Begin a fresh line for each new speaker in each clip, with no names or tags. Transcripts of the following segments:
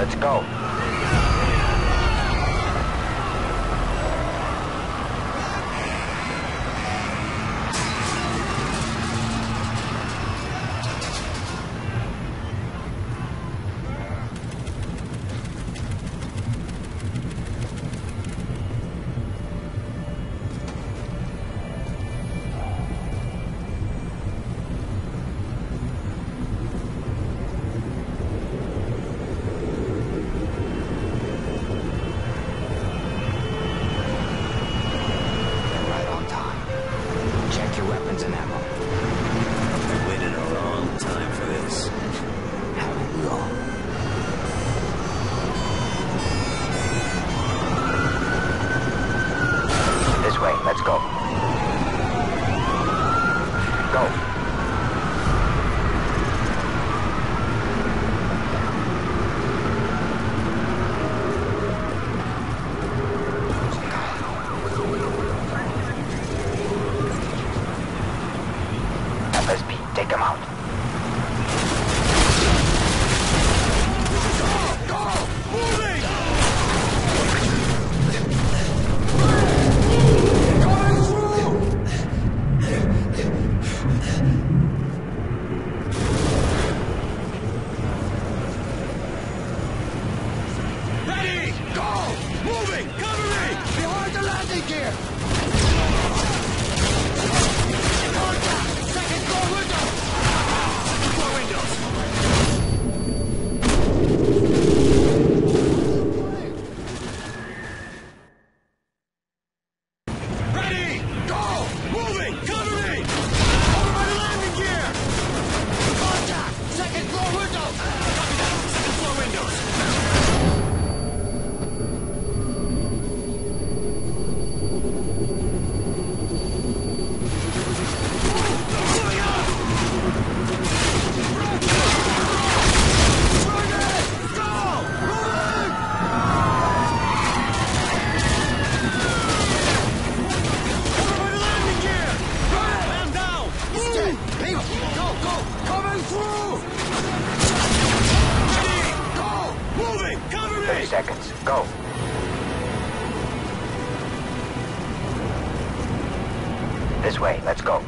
let's go.
This
way, let's go.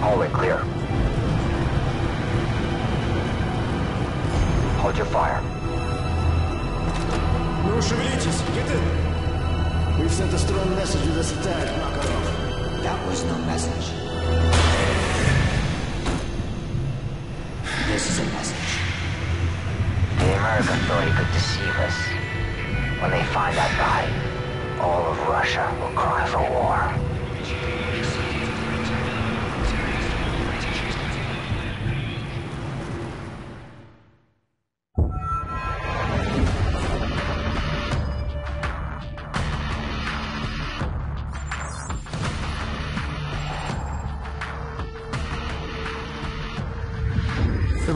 Hallway clear. Hold your fire.
Ну, шевелитесь, get in. We've sent a strong message with this attack, Makarov.
That was no message. This is a message. The Americans thought he could deceive us. When they find that guy, all of Russia will cry for war.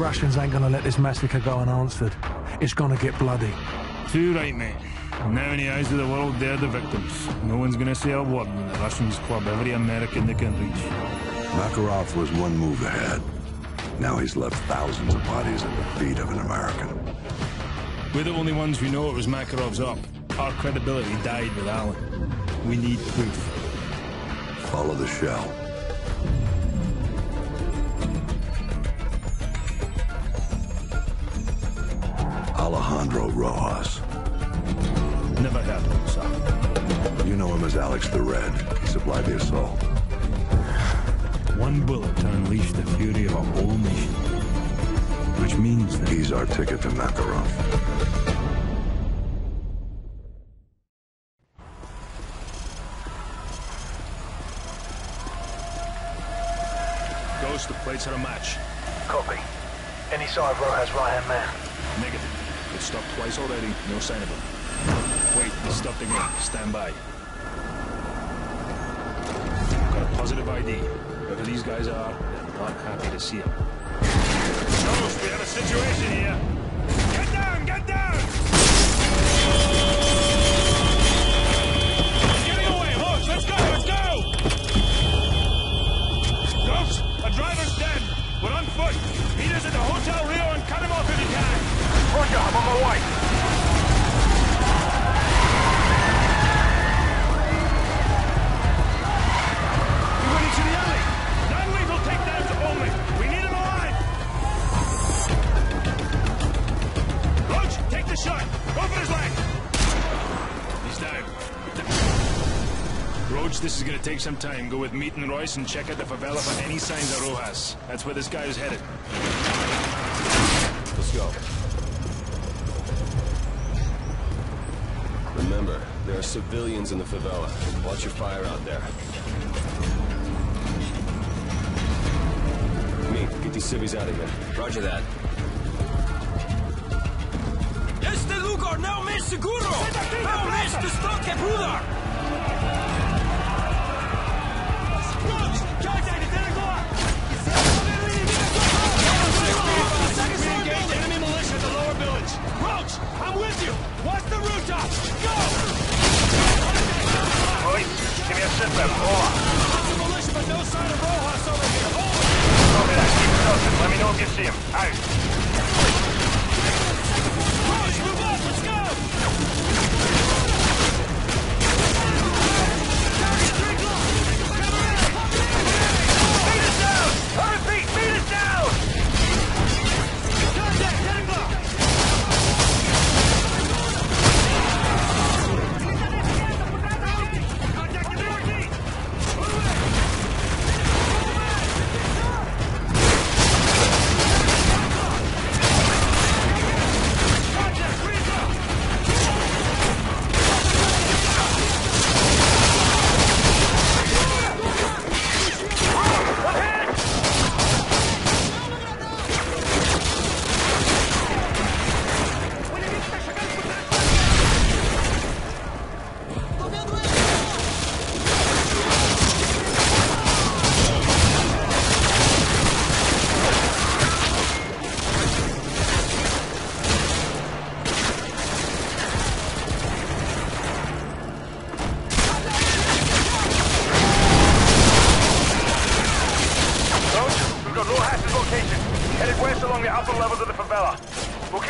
Russians ain't gonna let this massacre go unanswered. It's gonna get bloody.
Too right, mate. Now in the eyes of the world, they're the victims. No one's gonna say a word when the Russians club every American they can reach.
Makarov was one move ahead. Now he's left thousands of bodies at the feet of an American.
We're the only ones who know it was Makarov's up. Our credibility died with Allen. We need proof.
Follow the shell. Alejandro Rojas.
Never heard of him, sir.
You know him as Alex the Red. He supplied the assault.
One bullet to unleash the fury of a whole nation. Which means that
He's our ticket to Makarov.
Ghost, the plates are a match.
Copy. Any sign of Rojas' right-hand man?
Negative. It stopped twice already. No sign of him. Wait, it stopped again. Stand by. Got a positive ID. Whoever these guys are, they're not happy to see him. Ghost, we have a situation here.
Gonna take some time. Go with Meat and Royce and check out the favela for any signs of Rojas. That's where this guy is headed.
Let's go. Remember, there are civilians in the favela. Watch your fire out there. Me, get these civvies out of here.
Roger that.
Este lugar não me seguro! Não este estoque, brother!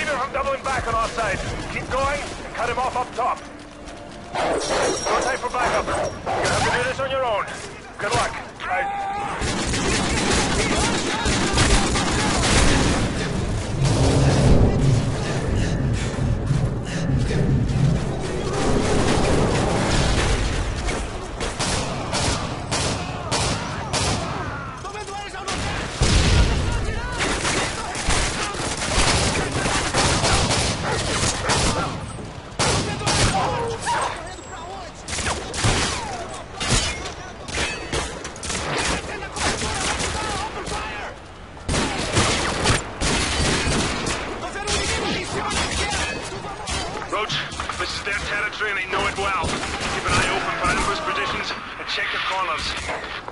Keep him from doubling back on our side. Keep going and cut him off up top. No time for backup. You'll have to do this on your own. Good luck. Out. Roach, is their territory and they know
it well. Keep an eye open for ambush positions and check the corners.